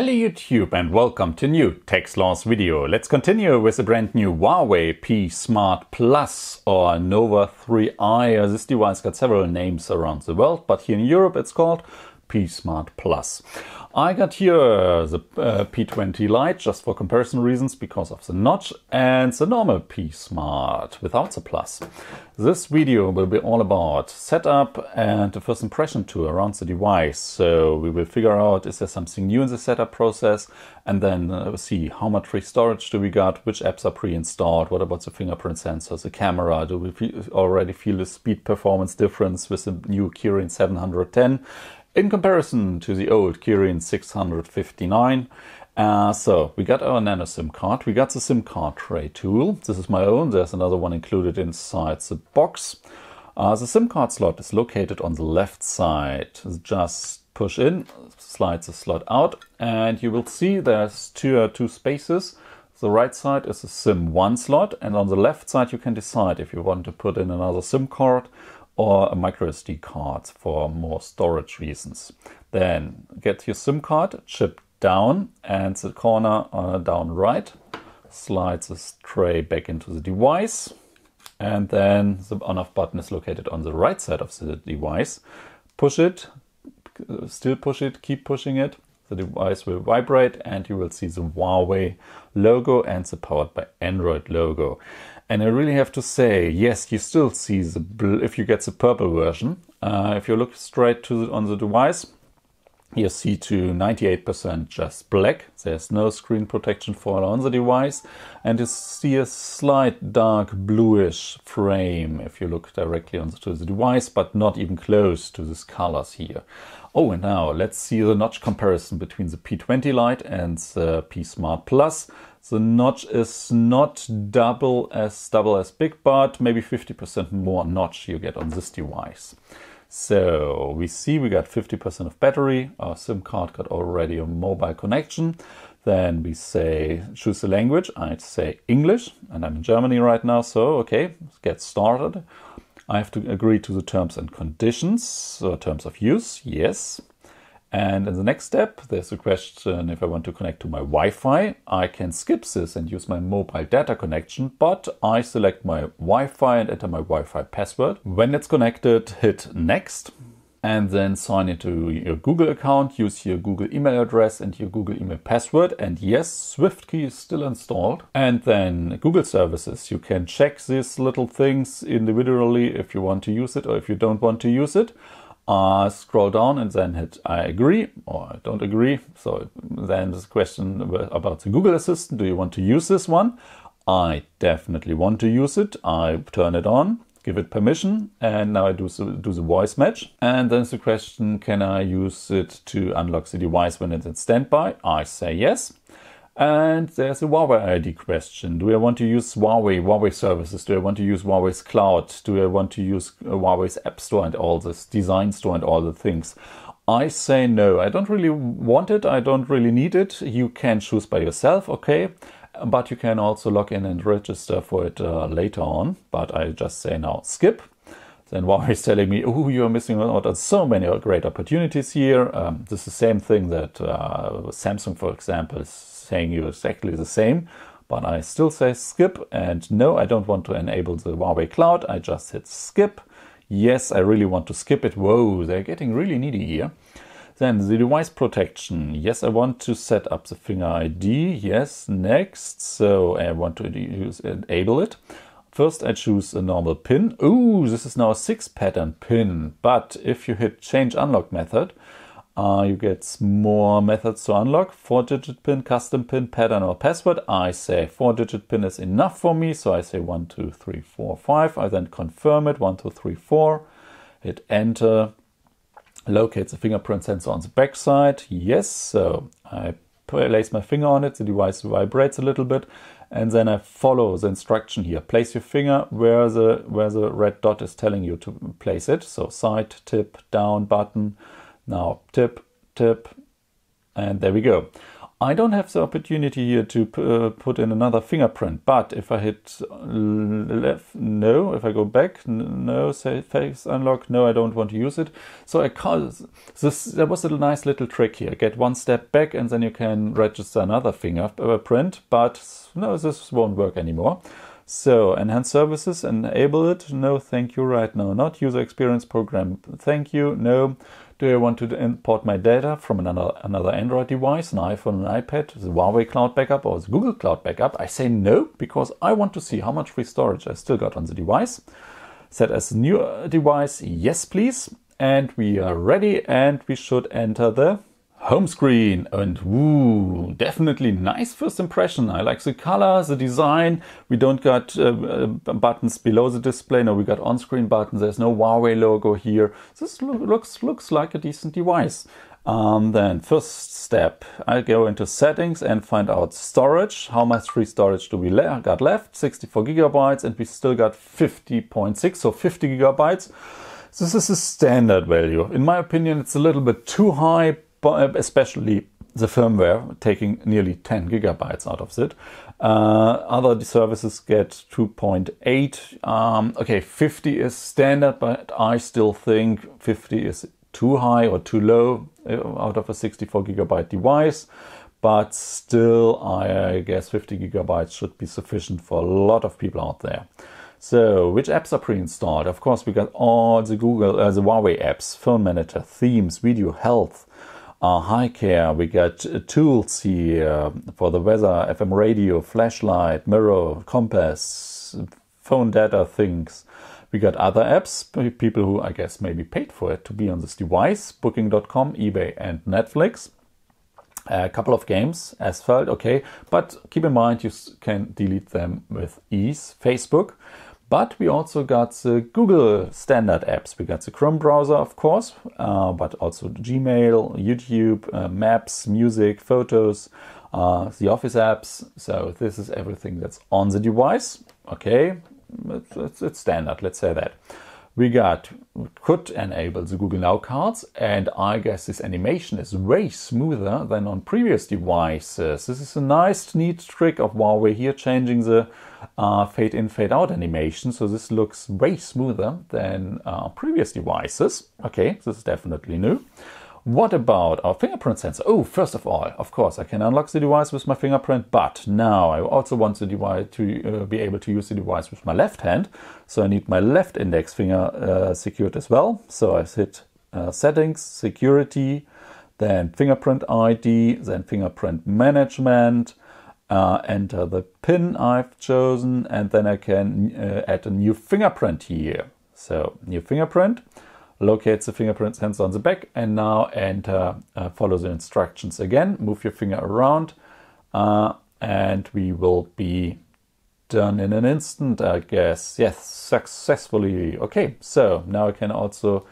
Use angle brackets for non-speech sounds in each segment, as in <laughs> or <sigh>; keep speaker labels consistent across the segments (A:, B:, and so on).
A: Hello YouTube and welcome to new Techsloth video. Let's continue with the brand new Huawei P Smart Plus or Nova 3i. This device got several names around the world, but here in Europe it's called P Smart Plus. I got here the uh, P20 Lite just for comparison reasons because of the notch and the normal P Smart without the plus. This video will be all about setup and the first impression tour around the device. So we will figure out is there something new in the setup process and then uh, see how much free storage do we got, which apps are pre-installed, what about the fingerprint sensor, the camera, do we already feel the speed performance difference with the new Kirin 710 in comparison to the old Kirin 659. Uh, so we got our nano SIM card, we got the SIM card tray tool. This is my own, there's another one included inside the box. Uh, the SIM card slot is located on the left side. Just push in, slide the slot out, and you will see there's two, uh, two spaces. The right side is a SIM 1 slot, and on the left side you can decide if you want to put in another SIM card or a microSD card for more storage reasons. Then get your SIM card, chip down and the corner uh, down right, slide the tray back into the device and then the on off button is located on the right side of the device. Push it, still push it, keep pushing it. The device will vibrate and you will see the Huawei logo and the powered by Android logo. And I really have to say, yes, you still see the if you get the purple version. Uh, if you look straight to the, on the device, you see to 98% just black. There's no screen protection for on the device. And you see a slight dark bluish frame if you look directly onto the device, but not even close to these colors here. Oh, and now let's see the notch comparison between the P20 Lite and the P Smart Plus. The notch is not double as double as big, but maybe 50% more notch you get on this device. So we see we got 50% of battery. Our SIM card got already a mobile connection. Then we say choose the language. I'd say English, and I'm in Germany right now, so okay, let's get started. I have to agree to the terms and conditions, so terms of use, yes. And in the next step, there's a question if I want to connect to my Wi-Fi, I can skip this and use my mobile data connection, but I select my Wi-Fi and enter my Wi-Fi password. When it's connected, hit next and then sign into your Google account, use your Google email address and your Google email password. And yes, SwiftKey is still installed. And then Google services, you can check these little things individually if you want to use it or if you don't want to use it uh, scroll down and then hit I agree or I don't agree. So then a question about the Google Assistant. Do you want to use this one? I definitely want to use it. I turn it on, give it permission, and now I do, do the voice match. And then the question, can I use it to unlock the device when it's in standby? I say yes. And there's a Huawei ID question. Do I want to use Huawei, Huawei services? Do I want to use Huawei's cloud? Do I want to use uh, Huawei's app store and all this design store and all the things? I say no. I don't really want it. I don't really need it. You can choose by yourself, okay? But you can also log in and register for it uh, later on. But I just say now skip then Huawei is telling me, oh, you're missing out on so many great opportunities here. Um, this is the same thing that uh, Samsung, for example, is saying you exactly the same. But I still say skip and no, I don't want to enable the Huawei cloud. I just hit skip. Yes, I really want to skip it. Whoa, they're getting really needy here. Then the device protection. Yes, I want to set up the Finger ID. Yes, next. So I want to use, enable it. First I choose a normal pin. Ooh, this is now a six pattern pin. But if you hit change unlock method, uh, you get more methods to unlock. Four digit pin, custom pin, pattern or password. I say four digit pin is enough for me. So I say one, two, three, four, five. I then confirm it. One, two, three, four. Hit enter. Locate the fingerprint sensor on the back side. Yes. So I place my finger on it. The device vibrates a little bit and then I follow the instruction here. Place your finger where the where the red dot is telling you to place it. So side, tip, down button. Now tip, tip, and there we go. I don't have the opportunity here to uh, put in another fingerprint, but if I hit left, no, if I go back, no, say face unlock, no, I don't want to use it. So I call this, there was a nice little trick here. Get one step back and then you can register another fingerprint, but no, this won't work anymore. So enhance services, enable it. No, thank you right now. Not user experience program. Thank you. No. Do I want to import my data from another, another Android device, an iPhone, an iPad, the Huawei Cloud Backup or the Google Cloud Backup? I say no because I want to see how much free storage I still got on the device. Set as new uh, device, yes please. And we are ready and we should enter the home screen and woo definitely nice first impression. I like the color the design. We don't got uh, uh, buttons below the display. No we got on-screen buttons. There's no huawei logo here. This lo looks looks like a decent device. Um, then first step i go into settings and find out storage. How much free storage do we le got left? 64 gigabytes and we still got 50.6 so 50 gigabytes. This is a standard value. In my opinion it's a little bit too high especially the firmware taking nearly 10 gigabytes out of it. Uh, other services get 2.8. Um, okay, 50 is standard, but I still think 50 is too high or too low uh, out of a 64 gigabyte device. But still, I guess 50 gigabytes should be sufficient for a lot of people out there. So, which apps are pre-installed? Of course, we got all the Google, uh, the Huawei apps, Phone Manager, Themes, Video, Health, uh, HiCare. We got uh, tools here for the weather, FM radio, flashlight, mirror, compass, phone data things. We got other apps, people who I guess maybe paid for it to be on this device, booking.com, eBay, and Netflix. A couple of games, Asphalt, okay, but keep in mind you can delete them with ease. Facebook, but we also got the Google standard apps. We got the Chrome browser, of course, uh, but also Gmail, YouTube, uh, Maps, Music, Photos, uh, the Office apps. So this is everything that's on the device. Okay, it's, it's, it's standard, let's say that we got could enable the Google Now cards, and I guess this animation is way smoother than on previous devices. This is a nice, neat trick of Huawei here, changing the uh, fade in, fade out animation. So this looks way smoother than uh, previous devices. Okay, this is definitely new. What about our fingerprint sensor? Oh, first of all, of course, I can unlock the device with my fingerprint, but now I also want the device to uh, be able to use the device with my left hand. So I need my left index finger uh, secured as well. So I hit uh, settings, security, then fingerprint ID, then fingerprint management, uh, enter the pin I've chosen, and then I can uh, add a new fingerprint here. So new fingerprint locate the fingerprints, sensor on the back and now enter, uh, follow the instructions again, move your finger around uh, and we will be done in an instant, I guess. Yes, successfully. Okay, so now I can also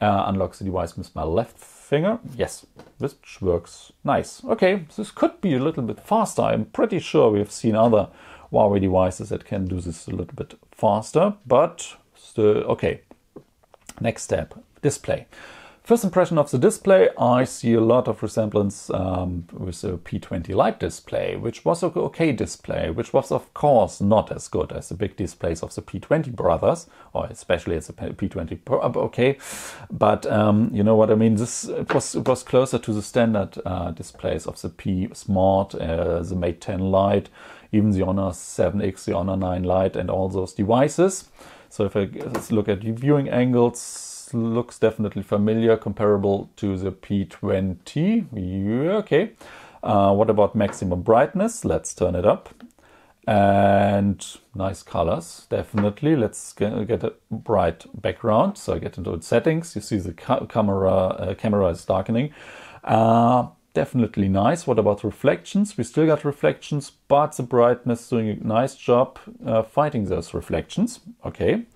A: uh, unlock the device with my left finger. Yes, which works nice. Okay, this could be a little bit faster. I'm pretty sure we've seen other Huawei devices that can do this a little bit faster, but still okay. Next step, display. First impression of the display, I see a lot of resemblance um, with the P20 Lite display, which was an okay display, which was of course not as good as the big displays of the P20 brothers, or especially as the P20 Pro. Uh, okay, but um, you know what I mean. This it was it was closer to the standard uh, displays of the P Smart, uh, the Mate 10 Lite, even the Honor 7X, the Honor 9 Lite, and all those devices. So if I look at viewing angles, looks definitely familiar, comparable to the P20. Yeah, okay. Uh, what about maximum brightness? Let's turn it up. And nice colors, definitely. Let's get, a bright background. So I get into settings. You see the ca camera uh, camera is darkening. Uh, definitely nice. What about reflections? We still got reflections, but the brightness doing a nice job uh, fighting those reflections. Okay,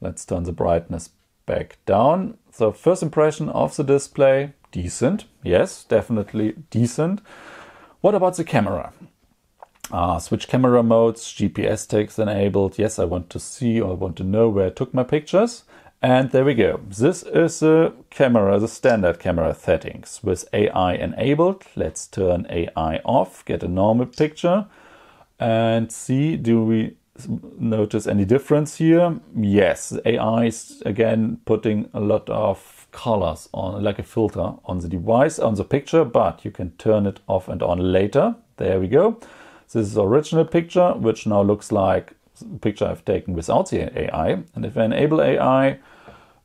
A: let's turn the brightness back down. So first impression of the display, decent. Yes, definitely decent. What about the camera? Uh, switch camera modes, GPS takes enabled. Yes, I want to see or I want to know where I took my pictures. And there we go. This is the camera, the standard camera settings with AI enabled. Let's turn AI off, get a normal picture and see, do we notice any difference here? Yes, AI is again putting a lot of colors on, like a filter on the device, on the picture, but you can turn it off and on later. There we go. This is original picture, which now looks like picture I've taken without the AI. And if I enable AI,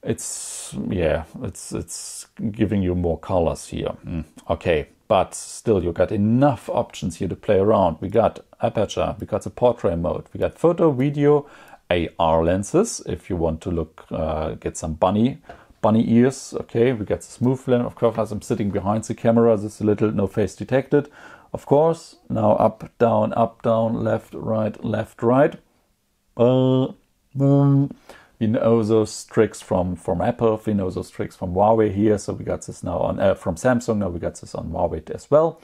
A: it's yeah, it's it's giving you more colors here. Mm, okay, but still you got enough options here to play around. We got aperture, we got the portrait mode, we got photo, video, AR lenses if you want to look uh, get some bunny bunny ears. Okay, we got the smooth lens. Of course, as I'm sitting behind the camera, this little no face detected. Of course, now up, down, up, down, left, right, left, right. Uh, um, we know those tricks from from Apple. We know those tricks from Huawei here. So we got this now on uh, from Samsung. Now we got this on Huawei as well.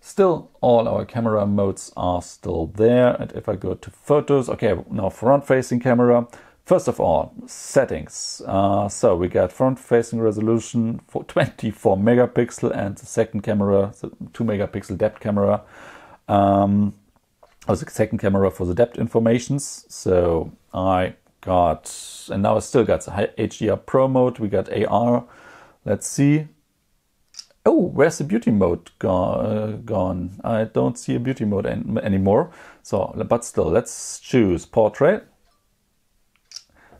A: Still, all our camera modes are still there. And if I go to photos, okay, now front-facing camera. First of all, settings. Uh, so we got front-facing resolution for <laughs> 24 megapixel, and the second camera, the 2 megapixel depth camera. Um, the second camera for the depth informations. So I got, and now I still got the HDR Pro mode. We got AR. Let's see. Oh, where's the beauty mode uh, gone? I don't see a beauty mode anymore. So, but still, let's choose portrait.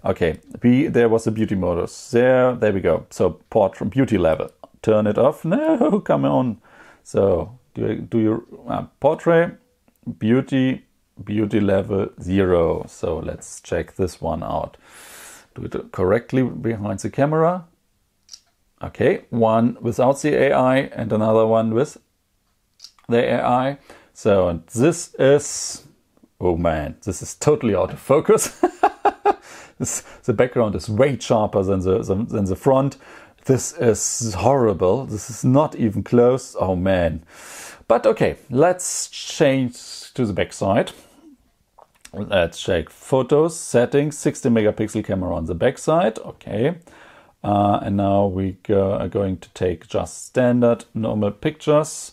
A: Okay, B, there was a beauty mode. There, there we go. So portrait beauty level. Turn it off. <laughs> No, come on. So do you, do you uh, portrait beauty beauty level zero. So let's check this one out. Do it correctly behind the camera. Okay, one without the AI and another one with the AI. So this is, oh man, this is totally out of focus. <laughs> this, the background is way sharper than the, than the front. This is horrible. This is not even close. Oh man. But okay, let's change to the back side. Let's check photos, settings, 60 megapixel camera on the back side. Okay. Uh, and now we go, are going to take just standard normal pictures.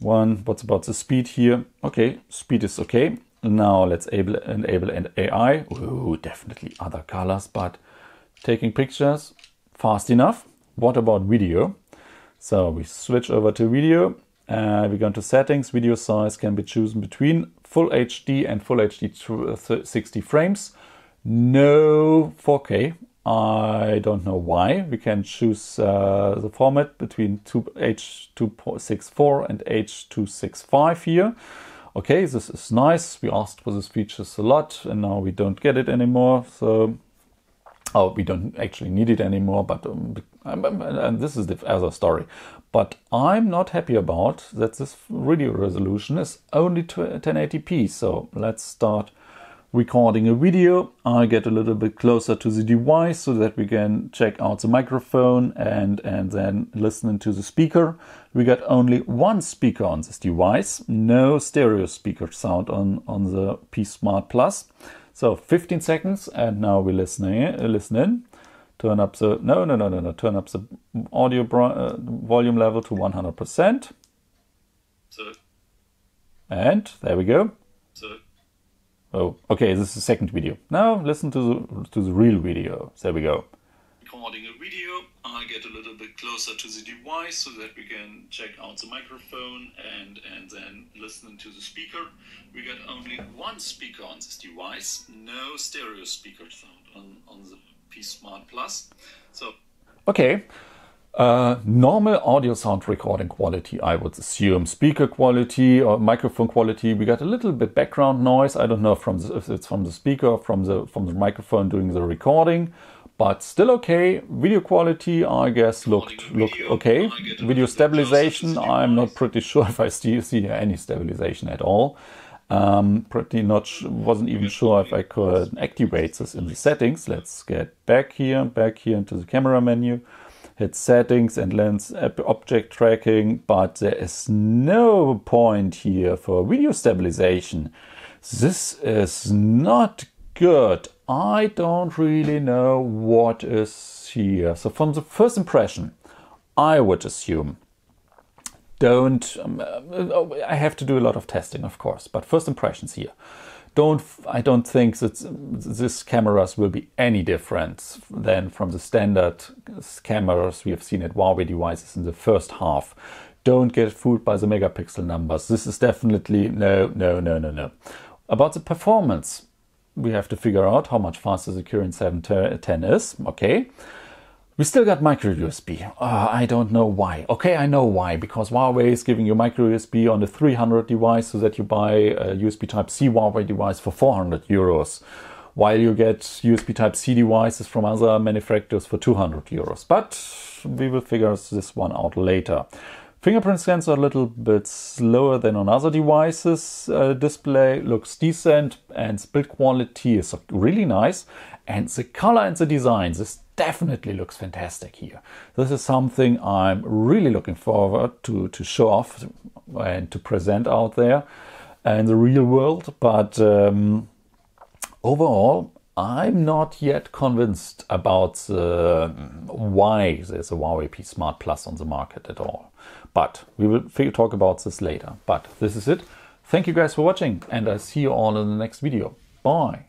A: One, what's about the speed here? Okay, speed is okay. Now let's enable, enable AI. Ooh, definitely other colors, but taking pictures fast enough. What about video? So we switch over to video. Uh, we go into settings. Video size can be chosen between full HD and full HD 60 frames. No 4K. I don't know why. We can choose uh, the format between H264 and H265 here. Okay, this is nice. We asked for these features a lot and now we don't get it anymore. So, oh, we don't actually need it anymore, but um, Um, and this is the other story. But I'm not happy about that this video resolution is only 1080p. So let's start recording a video. I get a little bit closer to the device so that we can check out the microphone and, and then listen to the speaker. We got only one speaker on this device, no stereo speaker sound on, on the P Smart Plus. So 15 seconds and now we listen in, listen in turn up the, no, no, no, no, no, turn up the audio uh, volume level to 100%. So. And there we go. So. Oh, okay, this is the second video. Now listen to the, to the real video. There we go.
B: Recording a video, I get a little bit closer to the device so that we can check out the microphone and, and then listen to the speaker. We got only one speaker on this device, no stereo speaker sound on, on the P Smart Plus. So
A: okay. Uh, normal audio sound recording quality, I would assume. Speaker quality or microphone quality. We got a little bit background noise. I don't know from the, if it's from the speaker or from the from the microphone doing the recording, but still okay. Video quality, I guess, looked looked okay. Video stabilization, I'm not pretty sure if I <laughs> see, see any stabilization at all. Um, pretty not wasn't even sure if I could activate this in the settings. Let's get back here, back here into the camera menu, hit settings and lens object tracking, but there is no point here for video stabilization. This is not good. I don't really know what is here. So from the first impression, I would assume don't um, uh, I have to do a lot of testing of course but first impressions here. Don't I don't think that this cameras will be any different than from the standard cameras we have seen at Huawei devices in the first half. Don't get fooled by the megapixel numbers. This is definitely no no no no no. About the performance we have to figure out how much faster the Kirin 710 is okay we still got micro USB. Ah, I don't know why. Okay, I know why. Because Huawei is giving you micro USB on the 300 device so that you buy a USB Type C Huawei device for 400 euros. While you get USB Type C devices from other manufacturers for 200 euros. But we will figure this one out later. Fingerprint scans are a little bit slower than on other devices. Uh, display looks decent and build quality is really nice. And the color and the design, this definitely looks fantastic here. This is something I'm really looking forward to, to show off and to present out there in the real world. But um, overall, I'm not yet convinced about uh, why there's a Huawei P Smart Plus on the market at all. But we will talk about this later. But this is it. Thank you guys for watching and I see you all in the next video. Bye.